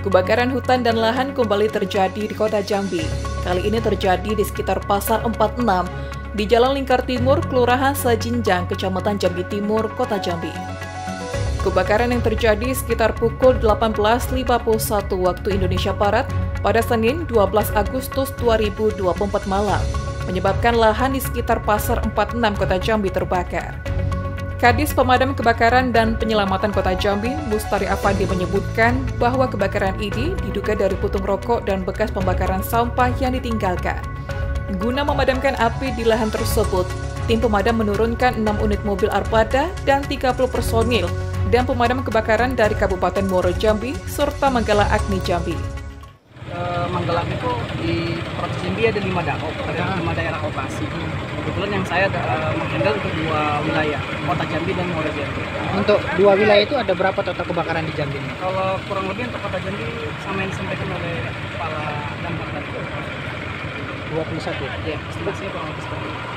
Kebakaran hutan dan lahan kembali terjadi di kota Jambi. Kali ini terjadi di sekitar Pasar 46 di Jalan Lingkar Timur, Kelurahan Sajinjang, Kecamatan Jambi Timur, Kota Jambi. Kebakaran yang terjadi sekitar pukul 18.51 waktu Indonesia Barat pada Senin 12 Agustus 2024 malam, menyebabkan lahan di sekitar Pasar 46 Kota Jambi terbakar. Kadis Pemadam Kebakaran dan Penyelamatan Kota Jambi, Mustari Afandi menyebutkan bahwa kebakaran ini diduga dari putung rokok dan bekas pembakaran sampah yang ditinggalkan. Guna memadamkan api di lahan tersebut, tim pemadam menurunkan 6 unit mobil armada dan 30 personil dan pemadam kebakaran dari Kabupaten Muaro Jambi serta Manggala Agni Jambi. Uh, itu di proses ini ada lima daerah, ada lima daerah operasi kebetulan yang saya uh, menghandle untuk dua wilayah kota Jambi dan Muara Jambi untuk dua wilayah itu ada berapa total kebakaran di Jambi kalau kurang lebih untuk kota Jambi sama yang disampaikan oleh kepala damkar tadi 21 ya estimasinya kurang lebih seperti itu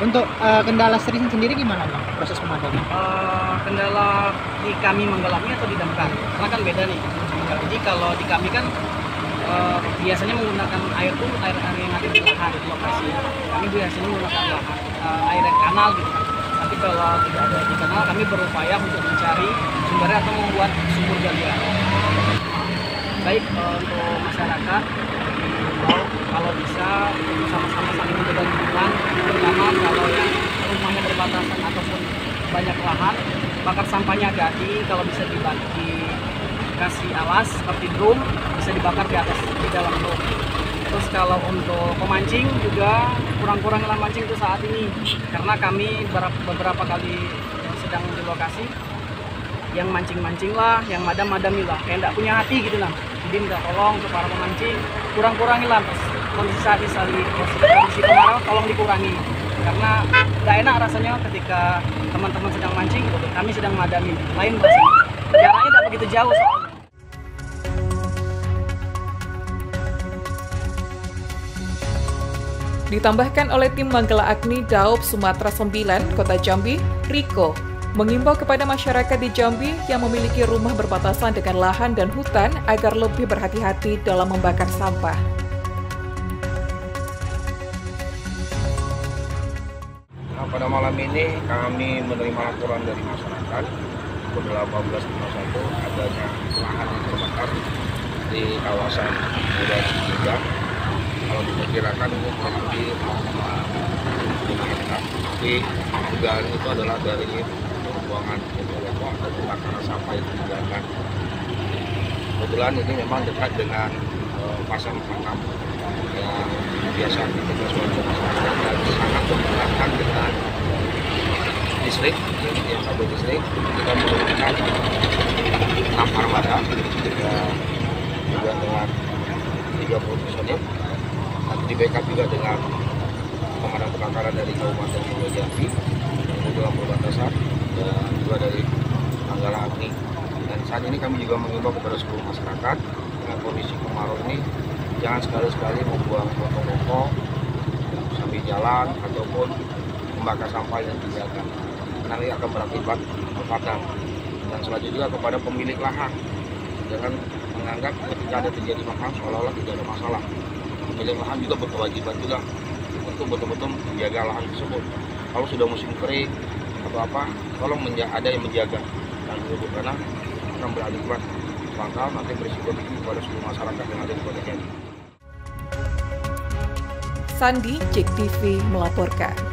untuk uh, kendala sering sendiri gimana bang proses pemadaman? Uh, kendala di kami menggelamnya atau di damkar? Karena kan beda nih. Jadi kalau di kami kan biasanya menggunakan air tuh air air yang ada di lahan di lokasi. Kami biasanya menggunakan lahan, uh, air kanal gitu. Tapi kalau tidak ada di kanal kami berupaya untuk mencari sumbernya atau membuat sumur galian. Baik uh, untuk masyarakat mau kalau bisa sama-sama saling menjaga lingkungan. Terutama kalau yang rumahnya berbatasan ataupun banyak lahan bakar sampahnya hati kalau bisa dibagi kasih alas seperti drum bisa dibakar di atas di dalam drum terus kalau untuk pemancing juga kurang-kurang dalam mancing itu saat ini karena kami beberapa kali sedang di lokasi yang mancing-mancing lah, yang madam-madami lah, kayak tidak punya hati gitu lah. Jadi minta tolong untuk para pemancing, kurang-kurangi lah kondisi saat ini, kondisi kemarau tolong dikurangi. Karena tidak enak rasanya ketika teman-teman sedang mancing, kami sedang madami, lain rasanya. Jaraknya tidak begitu jauh. Ditambahkan oleh tim Manggala Agni Daob Sumatera 9, Kota Jambi, Riko, mengimbau kepada masyarakat di Jambi yang memiliki rumah berbatasan dengan lahan dan hutan agar lebih berhati-hati dalam membakar sampah. Nah, pada malam ini kami menerima laporan dari masyarakat pukul 18.51 adanya lahan terbakar di kawasan Muda kalau diperkirakan ini kurang lebih 0,5 hektar tapi dugaan itu adalah dari pembuangan rokok atau pembakaran sampah yang ditinggalkan. Kebetulan ini memang dekat dengan uh, pasar makam. Yang biasa kita masyarakat dan sangat berhubungan dengan listrik yang satu listrik kita menggunakan enam armada dan juga dengan 30 personil di backup juga dengan pemadam kebakaran dari Kabupaten Muaro Jambi dalam perbatasan dan juga dari Anggala Agni dan saat ini kami juga mengimbau kepada seluruh masyarakat dengan kondisi kemarau ini jangan sekali-sekali membuang rokok sambil jalan ataupun membakar sampah yang ditinggalkan. Nanti akan berakibat fatal dan selanjutnya juga kepada pemilik lahan. Jangan menganggap ketika ada terjadi masalah seolah-olah tidak ada masalah pemilik lahan juga berkewajiban juga untuk betul-betul menjaga lahan tersebut kalau sudah musim kering atau apa tolong ada yang menjaga dan itu karena akan berakibat fatal nanti berisiko tinggi kepada seluruh masyarakat yang ada di kota Jambi. Sandi, Cek TV melaporkan.